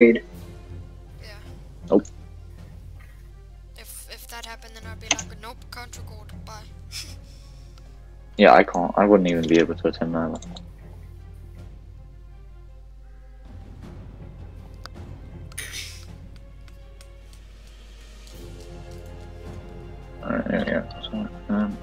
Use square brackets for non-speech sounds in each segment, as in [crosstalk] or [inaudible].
Yeah. Nope. If if that happened, then I'd be like, nope, can't record. Bye. [laughs] Yeah, I can't. I wouldn't even be able to attend either. Alright, yeah, yeah. So, um,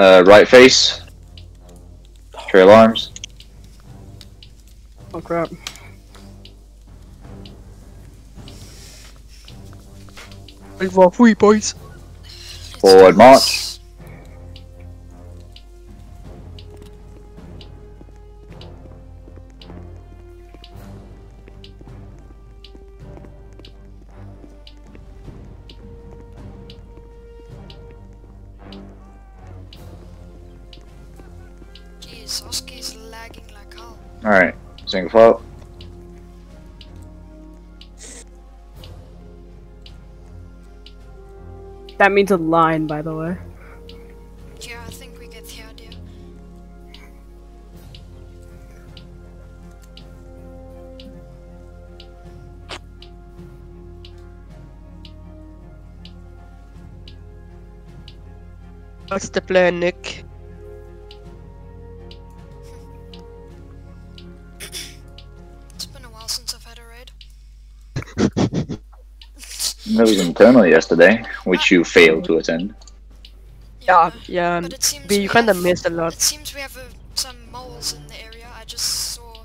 Uh, right face. Trail arms. Oh crap. Over free boys. Forward march. Jeez, Oski's lagging like hell. Alright. Single file. That means a line, by the way. Yeah, I think we get the idea. What's the plan, Nick? There was internal yesterday, which you failed to attend. Yeah, yeah. But it seems But we you kinda missed a lot. It seems we have uh, some moles in the area. I just saw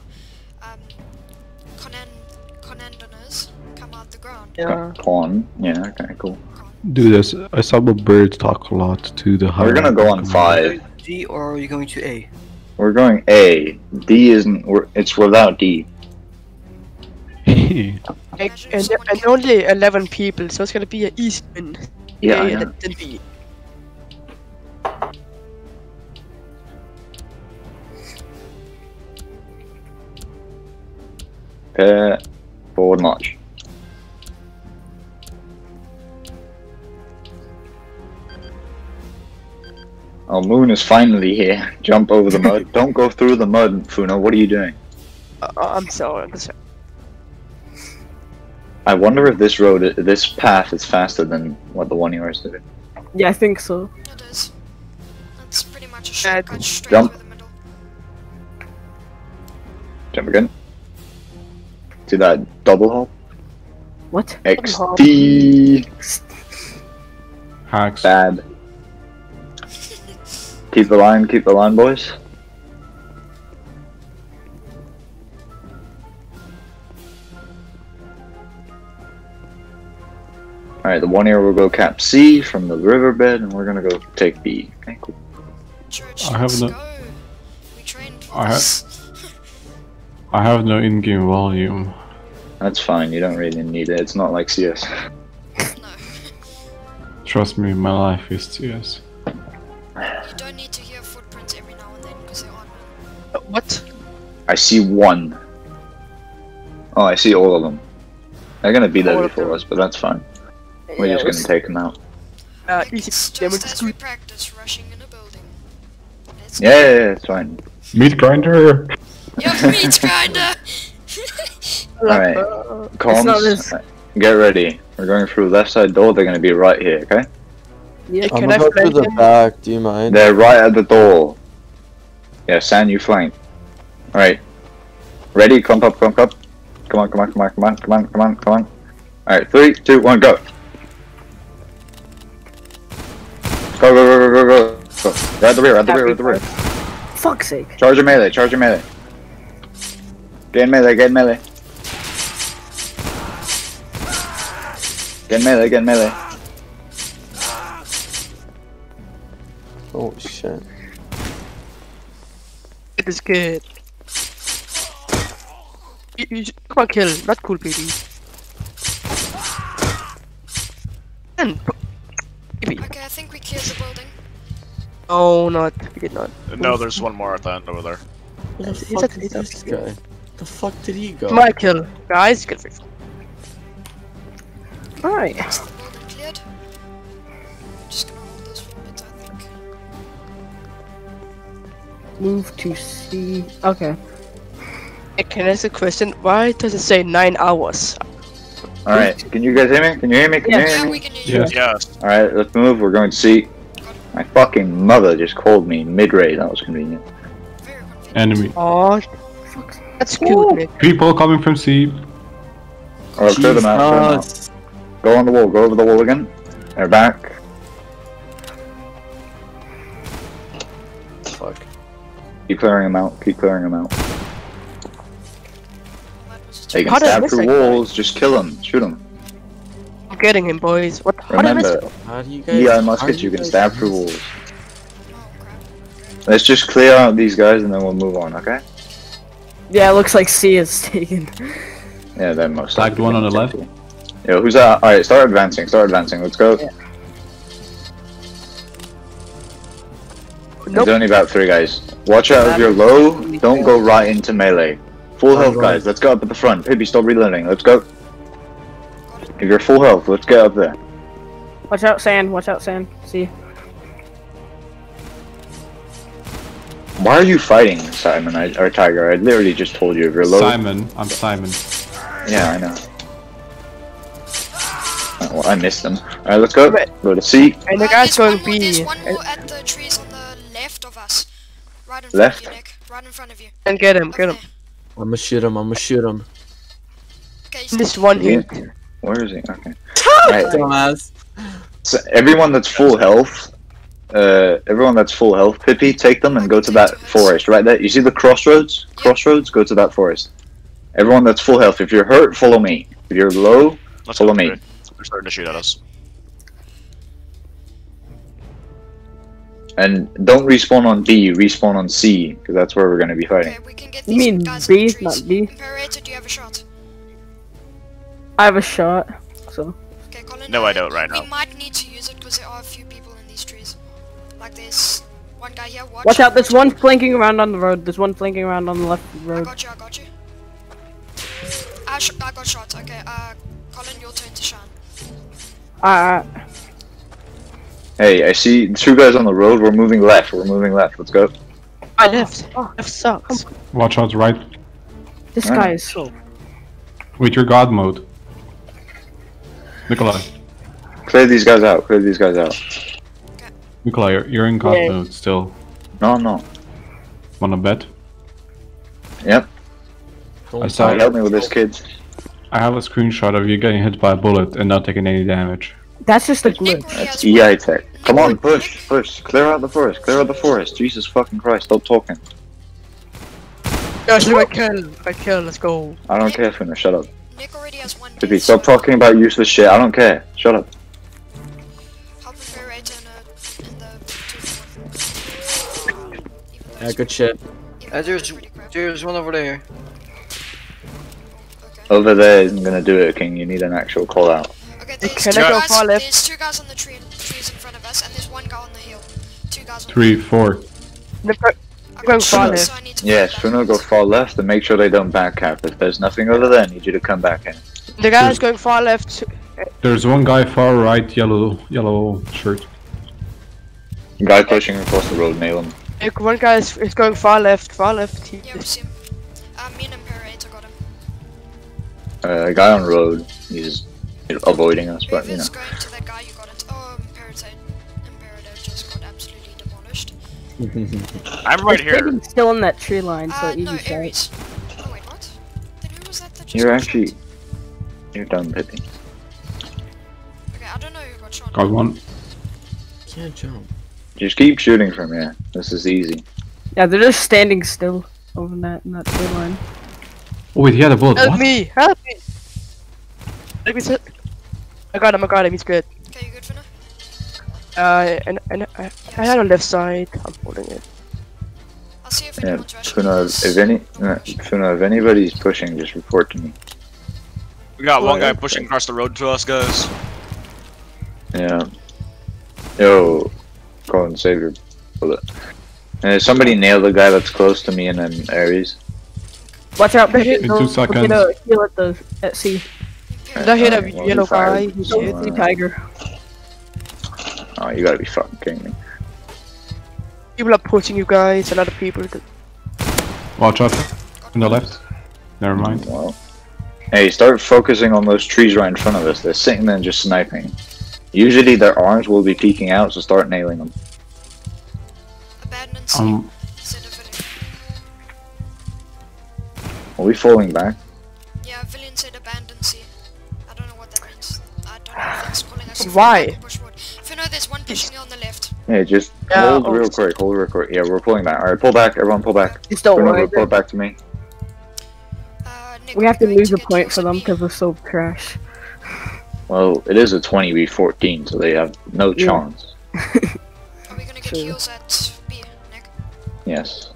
um, Conan Conandoners come out the ground. Yeah. Con. Yeah, okay, cool. Dude, I saw the birds talk a lot to the. We're gonna go on hierarchy. five. D or are you going to A? We're going A. D isn't. We're, it's without D. And, Imagine and, and only 11 people, so it's gonna be an easy win. Yeah, I A know. and then B. Uh, forward march. Oh, Moon is finally here. Jump over the mud. [laughs] Don't go through the mud, Funo. What are you doing? Uh, I'm sorry. I'm sorry. I wonder if this road, this path is faster than what the one you yours did. Yeah, I think so. It is. That's pretty much a shortcut straight jump. through the middle. Jump again. To that double hop. What? XD. Hacks. Bad. Keep the line, keep the line, boys. Alright, the one here will go cap C from the riverbed, and we're gonna go take B. Okay, cool. Church, I have no- go. We trained for I have- I have no in-game volume. That's fine, you don't really need it. It's not like CS. no. Trust me, my life is TS. You don't need to hear footprints every now and then because there aren't none. Uh, what? I see one. Oh, I see all of them. They're gonna be there before us, but that's fine. We're Yeah, just let's- gonna take them out. Uh, easy. It's just is as we practice rushing in a building. Let's Yeah, yeah, yeah, it's fine. Meat grinder. go. Your [laughs] meat grinder! Alright. Uh, Comms, this- uh, get ready. We're going through left side door. They're gonna be right here, okay? Yeah. Can I'm I gonna go through the him? back. Do you mind? They're right at the door. Yeah, San, you flank. Alright. Ready? Clump up, clump up. Come on, come on, come on, come on, come on, come on, come on. Alright, three, two, one, go. Go, go, go, go, go, go. Go. Right at the rear, at the rear, at the rear. Fuck's sake. Charge your melee, charge your melee. Get melee, get melee. Get melee, get melee. Oh shit. It is good. You, you, come on, kill. Not cool, baby. And baby. Okay, I think we cleared the building. Oh, not. We did not. No, there's one more at the end over there. Where the Is fuck that- is is this guy? The fuck did he go? Come on, kill. Guys, get free. Alright. Is the building cleared? Just gonna hold this for a bit, I think. Move to C. Okay. Hey, Can I ask a question? Why does it say nine hours? Alright, can you guys hear me? Can you hear me? Can you Yeah. hear Yeah, me? we can hear Yes. you. Yes. Alright, let's move. We're going to see. My fucking mother just called me mid-raid. That was convenient. Enemy. Oh, that's cute, Nick. People coming from C. Or clear them out. Clear them out. Go on the wall. Go over the wall again. They're back. Fuck. Keep clearing them out. Keep clearing them out. That was a They can How stab through that guy? walls. Just kill them. Shoot them. I'm getting him, boys. What? How did I miss Remember, it? How do you guys? EI how muskets. do You can guys stab miss? through walls. Let's just clear out these guys and then we'll move on. Okay? Yeah, it looks like C is taken. Yeah, they're most. Tagged one on the left. take. Yo, who's that? Alright, start advancing. Start advancing. Let's go. Yeah. There's Nope. only about three guys. Watch out if you're low. Don't go right into melee. Full health, guys. Let's go up at the front. Pibby, stop reloading. Let's go. If you're full health, let's get up there. Watch out, Sand. Watch out, Sand. C. Why are you fighting, Simon I, or Tiger? I literally just told you if you're low. Simon. I'm Simon. Yeah, I know. Oh, well, I missed them. Alright, let's go. Go to C. And the guy's going one more, There's one more at the trees on the left of us. Right in Left? front of you, Nick. Right in front of you. and get him, get him. I'ma shoot him. I'ma shoot him. Okay, he's This one Yeah. hit. Where is he? Okay. Right. Dumbass. So everyone that's full health, uh, everyone that's full health, Pippi, take them and go to that forest right there. You see the crossroads? Crossroads. Go to that forest. Everyone that's full health. If you're hurt, follow me. If you're low, Let's Follow me. through. They're starting to shoot at us. and don't respawn on B. Respawn on C because that's where we're gonna be fighting. Okay, we can get You these mean guys in B, not D? Imperator, do you have a shot? I have a shot. So. Okay, Colin. No, uh, I don't right we now. might need to use it because there are a few people in these trees. Like there's one guy here. Watch, Watch out, there's watch one flanking around on the road. There's one flanking around on the left I road. got you. I got you. I, sh- I got shot. Okay. Uh, Colin, your turn to shine. Alright. Hey, I see two guys on the road. We're moving left. We're moving left. Let's go. I left. Left sucks. Watch out right. This Alright. guy is so. With your god mode. Nikolai. Clear these guys out. Clear these guys out. Nikolai, you're, you're in god Yeah. mode still. No, no. Wanna bet? Yep. I saw Sorry, help me with this, kids. I have a screenshot of you getting hit by a bullet and not taking any damage. That's just a glitch. already That's. EI tech. Come on, push, push. Clear out the forest. Clear out the forest. Jesus fucking Christ! Stop talking. Yeah, should I kill? I kill. Let's go. I don't care, Finna. Shut up. Nick already has one. Pippi, piece, stop talking about useless shit. I don't care. Shut up. Help Imperator in, a, in the two. Yeah, good shit. Uh, there's there's one over there. Okay. Over there isn't gonna do it, King. You need an actual call out. Okay, there's Can two I go guys. far left? There's two guys on the tree, trees in front of us, and there's one guy on the hill. Two guys on Three, four. The per- the hill. I going got far left. so I need Yes, fall Funo, go far left and make sure they don't backcap. If there's nothing over there, I need you to come back in. the guy is going far left. There's one guy far right, yellow, yellow shirt. Guy pushing across the road, nail him. Nick, One guy is, is going far left. Far left. He, Yeah, we see him. Uh, me and Imperator got him. Uh, guy on road. He's avoiding us, but you know. I'm right here. He's still in that tree line, so Uh, easy no, shot. Ares. Oh wait, what? Then who was that that just You're actually. shot? You're done, Pippi. Okay, I don't know who got shot. Got one. Can't jump. Just keep shooting from here. This is easy. Yeah, they're just standing still over in that in that tree line. Oh wait, he had a bullet. Help What? me! Help me! Let me sit. I got him, I got him, he's good. Okay, you good for now? Uh, and, and I, I had on left side. I'm holding it. I'll see if Yeah, anyone's rushing. Funa, if any, uh, Funa, if anybody's pushing, just report to me. We got one guy pushing across the road to us, guys. Yeah. Yo, Colin, save your bullet. Uh, somebody nailed the guy that's close to me and then Ares. Watch out, Pippi. In two Don't seconds. a heal at the at C. Did I hit a Alright, well, yellow he fired. guy? He's So, hit. uh, Sea tiger. Oh, you gotta be fucking kidding me. People are pushing you guys, a lot of people. that- Watch out. On the left. Never mind. Well. Hey, start focusing on those trees right in front of us. They're sitting there and just sniping. Usually their arms will be peeking out, so start nailing them. Abandoned C. Um, Said a villain. Are we falling back? Yeah, villain said abandoned C. I don't know what that means. I don't know if it's calling us. Why? Bushwood. If no, there's one pushing you on the left. Hey, just Yeah, hold real quick, hold real quick. Yeah, we're pulling back. Alright, pull back. Everyone pull back. Just don't Everyone worry. report back to me. Uh, Nick, We have to we're going lose a point for them because we're so trash. Well, it is a 20v14, so they have no Yeah. chance. [laughs] Are we gonna get True. heals at B, Nick? Yes.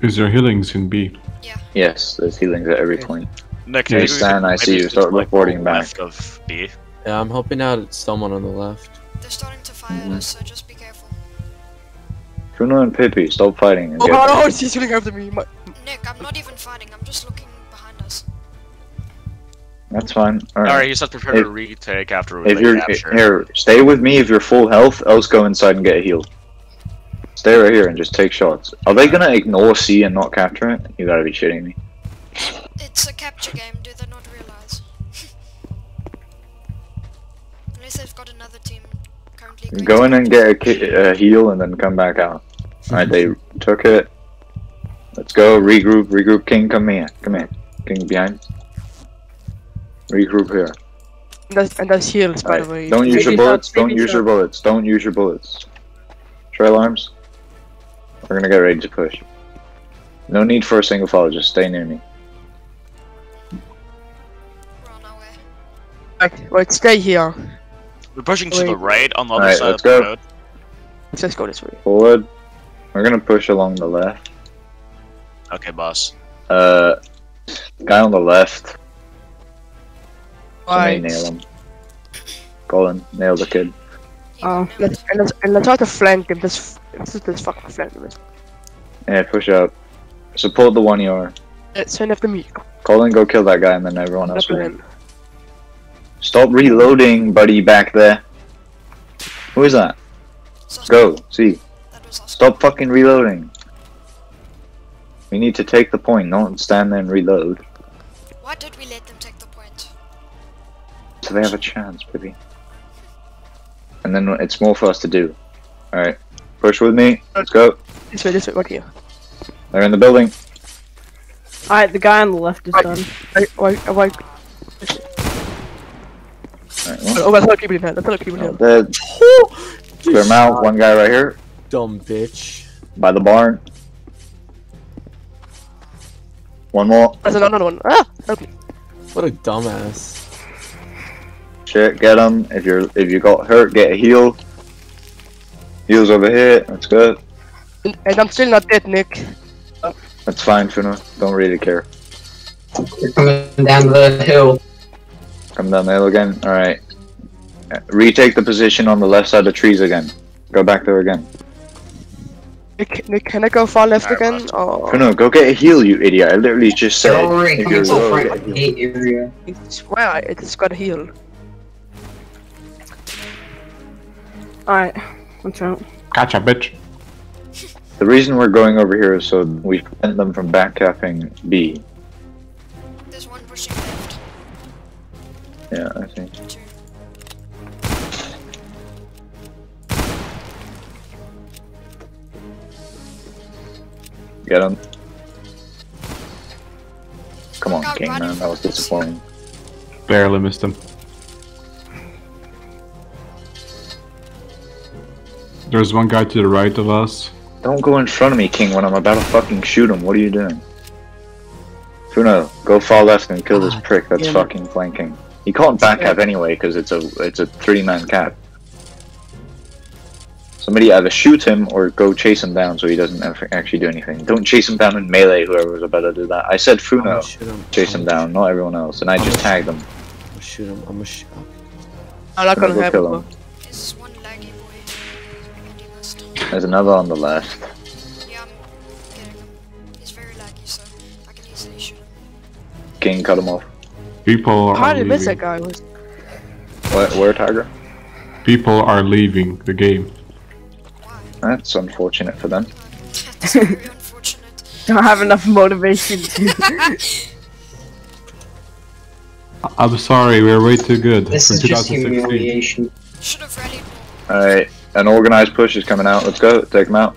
is there healings in B? Yeah. Yes, there's healings at every point. Nick, Hey, maybe Stan, I see you. Start reporting back. Left of B. Yeah, I'm helping out someone on the left. They're starting to fire Mm-hmm. at us, so just be careful. Funo and Pippi, stop fighting and Oh get god, back. [laughs] oh, he's shooting after me. My, Nick, I'm not even fighting. I'm just looking behind us. That's fine. Alright, Alright. he says prepare If- to retake after If they you're capture. here, stay with me if you're full health, else go inside and get healed. Stay right here and just take shots. Are they gonna ignore C and not capture it? You gotta be shitting me. It's a capture game, Go in and get a, ki- a heal and then come back out. Alright, they took it. Let's go, regroup, regroup. King, come here. Come here. King behind. Regroup here. and, that's, and that's heals, by the way. Don't use your bullets. Don't use your bullets. Don't use your bullets. Trail arms. We're gonna get ready to push. No need for a single follow. Just stay near me. We're on our way. Right, right, stay here. We're pushing to the right on the other Alright, side let's of the go. road. Let's just go this way. Forward. We're gonna push along the left. Okay, boss. Uh, guy on the left. Somebody Right. nail him. Colin, nail the kid. He Oh. won't. Let's, and, let's, and let's try to flank him. Let's, let's just fucking flank him. Yeah, push up. Support the one you are. Let's send after me. Colin, go kill that guy, and then everyone else will. Him. Stop reloading, buddy, back there. Who is that? Sus- Go, see. That. Stop fucking reloading. We need to take the point, not stand there and reload. Why did we let them take the point? So they have a chance, baby. And then it's more for us to do. Alright. Push with me. Let's go. This way, this way, right here. They're in the building. Alright, the guy on the left is Right. done. Right, right, right. Alright, well, Oh, that's not people in. That's not people in here. they're- Clear them out. One guy right here. Dumb bitch. By the barn. One more. There's another one. Ah, help me. What a dumbass. Shit, get him. If you're if you got hurt, get a heal. Heals over here. That's good. And, and I'm still not dead, Nick. That's fine, Funa. Don't really care. You're coming down the hill. Come down the hill again. Alright. Retake the position on the left side of the trees again. Go back there again. Nick, Nick can I go far left Alright, again? Or Funa, go get a heal, you idiot. I literally just They're said already if you're coming so low, far get a in heal. area. I swear I just got a heal. Alright, watch out. Gotcha, bitch. The reason we're going over here is so we prevent them from backcapping B. Yeah, I think. Get him. Come on, Got King, man. That was front of us. disappointing. Barely missed him. There's one guy to the right of us. Don't go in front of me, King, when I'm about to fucking shoot him. What are you doing? Funo, go far left and kill this Ah, prick that's damn fucking flanking. He can't back cap anyway because it's a it's a three man cap. Somebody either shoot him or go chase him down so he doesn't ever actually do anything. Don't chase him down in melee. Whoever was about to do that. I said I'm Funo, shoot him. chase him I'm down, not everyone else, and I just tagged him. gonna shoot him. I'm gonna shoot. I'm not gonna gonna go kill him. This is one laggy boy. And he must. There's another on the left. Yeah, I'm getting him. He's very laggy, so I can easily shoot him. King, cut him off. People How are did I miss that leaving. guy? Was Where, where Tiger? People are leaving the game. That's unfortunate for them. That's very unfortunate. [laughs] Don't have enough motivation to. [laughs] I'm sorry, we're way too good This for is just 2016. humiliation. Should have rallied more. Alright, an organized push is coming out. Let's go. Take him out.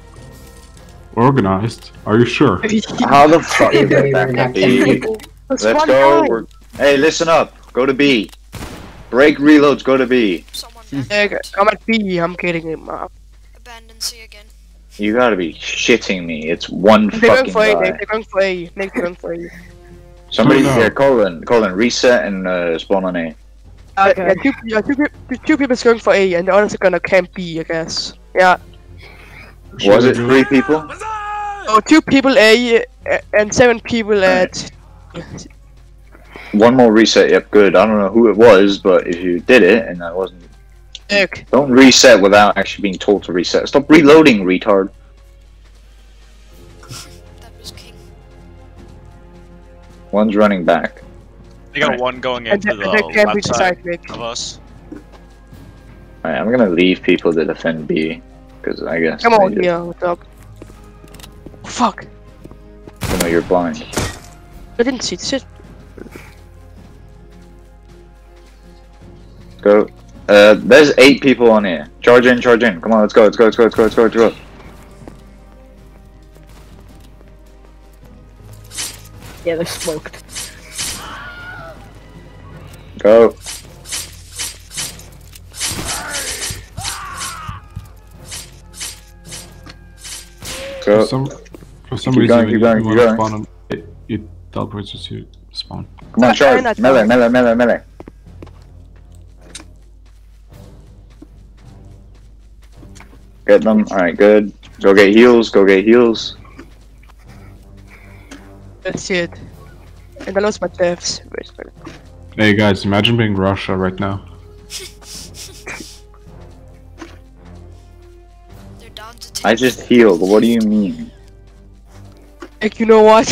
Organized? Are you sure? How the [laughs] fuck Yeah, did but that we back were up not B? ten people. That's Let's go. We're... Hey, listen up. Go to B. Break reloads. Go to B. Someone Hey, backed. I'm at B. I'm kidding him. Uh, Abandon C again. You gotta be shitting me. It's one they're going fucking for A. guy. They're going for A. Nick, they're going for A. Somebody, Oh, no. yeah, Colin, Colin, reset and uh, spawn on A. Uh, Okay. yeah, two, yeah, two, peop- two, two people going for A, and the others are gonna camp B, I guess. Yeah. Was it three people? Oh, two people A, uh, and seven people at. One more reset. Yep, good. I don't know who it was, but if you did it and that wasn't, Nick. don't reset without actually being told to reset. Stop reloading, retard. That was king. One's running back. They got Right. one going And into they- the and left side side, of us. Alright, I'm gonna leave people to defend B, because I guess Come on, just- yeah, what's up? Fuck. you know you're blind. I didn't see this shit. Go. Uh, there's eight people on here. Charge in, charge in. Come on, let's go, let's go, let's go, let's go, let's go, let's go. yeah, they're smoked. Go. For Go. some, for some Keep reason, going, when keep you going, keep want to going. spawn on it, it teleports you to spawn. Come on, charge. Melee, melee, melee, melee. Get them. Alright, good. Go get heals, go get heals. That's it. And I lost my deaths. Wait, wait. Hey guys, imagine being Russia right now. They're down to 10. I just healed. What do you mean? Like, you know what?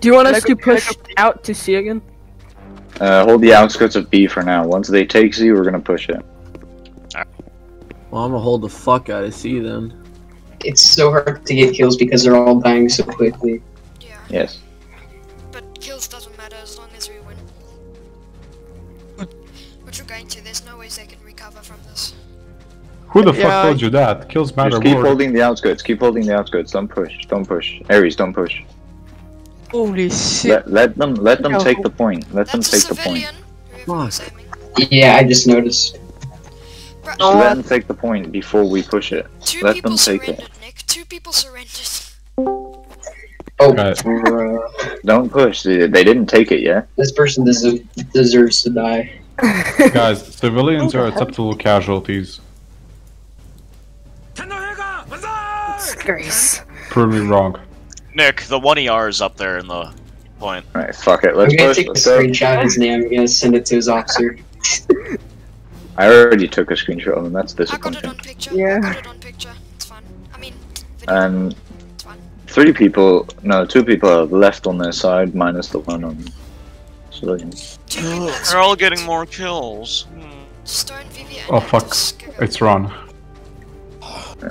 Do you want us to push out to C again? Uh, hold the outskirts of B for now. Once they take Z, we're gonna push it. Well, I'm gonna hold the fuck out of C then. It's so hard to get kills because they're all dying so quickly. Yeah, Yes. but kills doesn't matter as long as we win. Which we're going to. There's no ways they can recover from this. Who the fuck told you that? Kills matter Just keep more. holding the outskirts. Keep holding the outskirts. Don't push. Don't push. Ares, don't push. Holy shit. Let, let them let them No. take the point. Let them That's a take the point. civilian. Whoever was aiming. Yeah, I just noticed. Bruh, let them take the point before we push it. two let people them take it. Nick. Two people surrendered. Oh, Right. Don't push. They, they didn't take it yet. this person deserves deserves to die. [laughs] Guys, civilians are acceptable casualties. Disgrace. Prove me wrong. Nick, the one ER is up there in the point. Alright, fuck it. Let's I'm Let's gonna push. take a screenshot of his name. I'm gonna send it to his officer. [laughs] I already took a screenshot of them, That's I got it on disappointing. picture. Yeah. I got it on picture. It's fine. I mean, video. And it's fine. three people, no, two people have left on their side, minus the one on civilians. Two They're all getting more kills. Hmm. Stone Vivian. Oh fuck, it's Ron.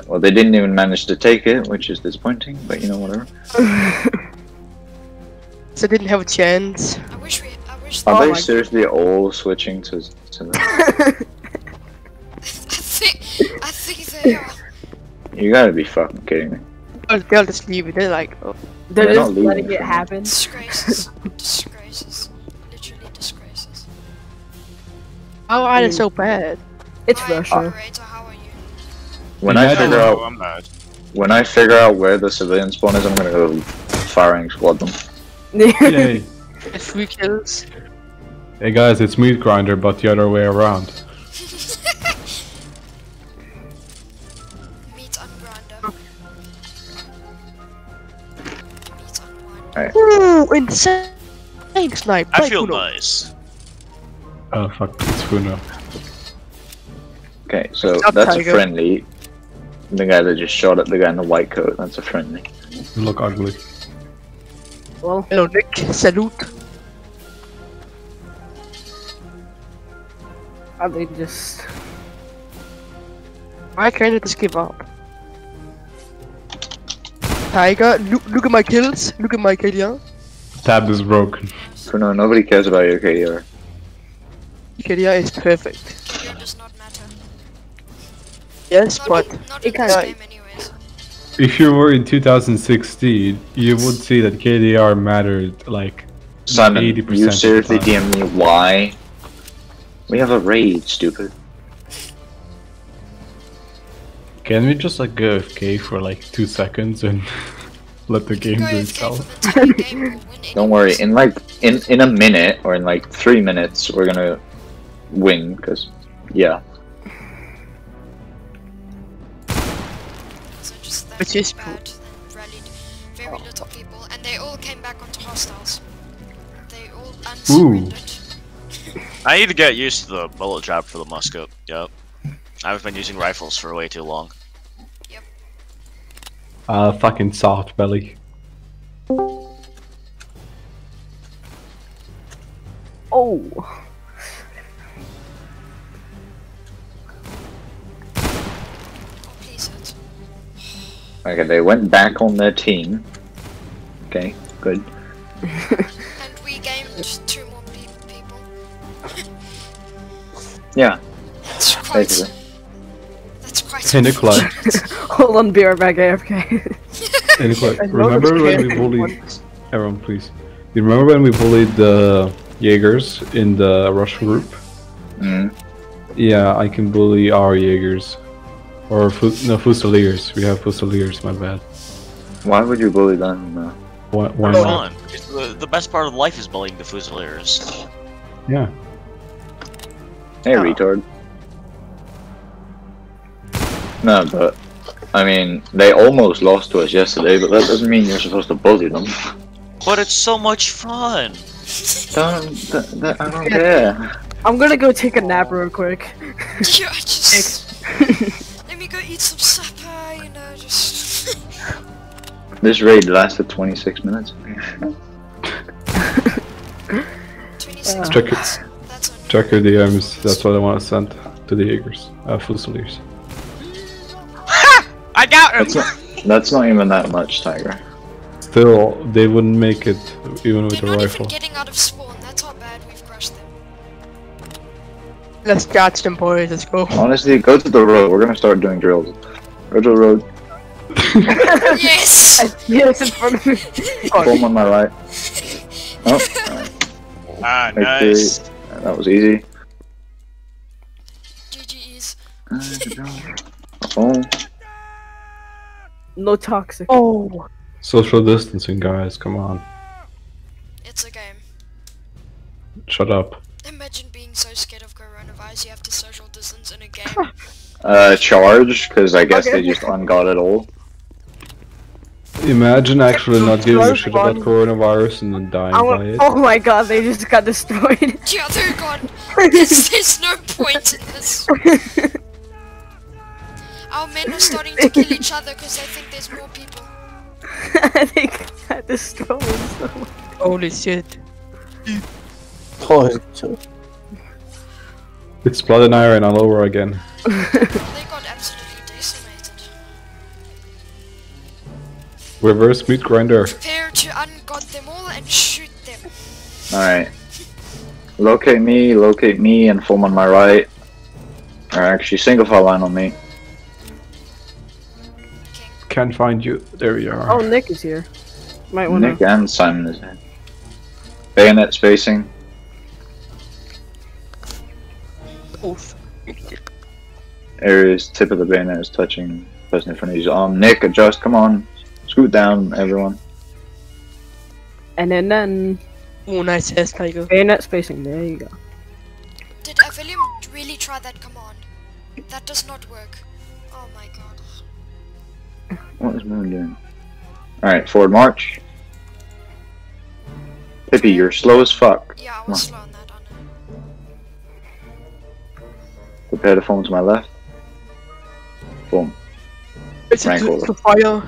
Well, they didn't even manage to take it, which is disappointing. But you know, whatever. [laughs] So I didn't have a chance. I wish we. I wish. Are Oh they my- seriously all switching to civilians? [laughs] you gotta be fucking kidding me. Oh, they'll just leave it. They're like, oh. They're They're just not letting it from- happen. Disgraces. [laughs] disgraces. Literally disgraces. how are they mm. so bad? It's Hi, Russia. operator, how are you? When I figure Oh, out I'm not. when I figure out where the civilian spawn is, I'm gonna go firing squad them. [laughs] Yay. Get three kills. Hey guys, it's Meat Grinder, but the other way around. On. Ooh, insane snipe. I feel Kuno. nice. Oh fuck, it's Funo. Okay, so Stop, that's a friendly. The guy that just shot at the guy in the white coat, that's a friendly. You look ugly. Well, Hello, Nick. Salute. I think just Why can't I just give up? Tiger, look, look at my kills. Look at my KDR. Tab is broken. Kuno, nobody cares about your KDR. KDR is perfect. Here does not matter. Yes, Not, but not it in this kinda- game anyways. If you were in 2016, you would see that KDR mattered like Simon, 80% you of the seriously. DM me why? We have a raid, stupid. Can we just like go AFK for like two seconds and [laughs] let the game Go do AFK itself? for the entire game, we'll win Don't worry, in like in in a minute or in like three minutes, we're gonna win. Cause yeah, So just that Which is bad, then rallied very oh. little people, and they all came back onto hostiles. They all unsurrendered. I need to get used to the bullet drop for the musket. Yep. I've been using rifles for way too long. Yep. Uh, fucking soft belly. oh, please hit. okay, they went back on their team. Okay, good. [laughs] And we gained two more pe- people. Yeah, That's quite. basically. That's quite. Hey, Nikolai. unfortunate. hold on, beer bag AFK. Hey, Nikolai, [laughs] I know remember when we bullied ones. everyone, please? You remember when we bullied the Jaegers in the Russian group? Mm. Yeah, I can bully our Jaegers. Or fu- no, Fusiliers. We have Fusiliers, my bad. Why would you bully them? Uh, Why, why It's not? fun. The, the best part of life is bullying the Fusiliers. Yeah. hey, Oh. retard. No, but I mean, they almost lost to us yesterday, but that doesn't mean you're supposed to bully them. But it's so much fun! don't, th- th- I don't care. I'm gonna go take a nap real quick. yeah, just. [laughs] Let me go eat some supper, you know, just. [laughs] This raid lasted 26 minutes. 26 Check it. minutes. That's Check your DMs. That's what I want to send to the Jaegers. Uh, Fusiliers. I got him! That's not, that's not even that much, Tiger. Still, they wouldn't make it even with They're a not rifle. even getting out of spawn. That's how bad we've crushed them. Let's catch them, boys. Let's go. Honestly, go to the road. We're gonna start doing drills. Go to the road. [laughs] yes! [laughs] yes, in front of me. Form on my right. [laughs] Oh, alright. Ah, Victory. nice. that was easy. GG's. Oh, No toxic. Oh, Social distancing, guys. Come on. It's a game. Shut up. Imagine being so scared of coronavirus you have to social distance in a game. [laughs] uh, charge, because I guess Okay. they just ungot it all. Imagine actually not giving a shit about coronavirus and then dying I by it. oh my god, they just got destroyed. yeah, they're gone. [laughs] There's, there's no point in this. [laughs] Our men are starting to kill each other because they think there's more people. [laughs] I think got destroyed. So. holy shit. It's blood and iron all over again. They got absolutely decimated. Reverse meat grinder. Prepare to ungod them all and shoot them. Alright. Locate me, locate me, and form on my right. Or actually, single file line on me. King. Can't find you. There you are. Oh, Nick is here. Might wanna. Nick and Simon is in. Bayonet spacing. Oof. Areas tip of the bayonet is touching person in front of you. Um, Nick, adjust. Come on, scoot down, everyone. And then then Oh, nice ass, Tiger. Bayonet spacing. There you go. Did Avilium really try that command? That does not work. My. What is Moon doing? Alright, forward march. Pippi, you're slow as fuck. Yeah, I was slow on that, on Prepare to form to my left. Boom. It's Rank a order. to fire.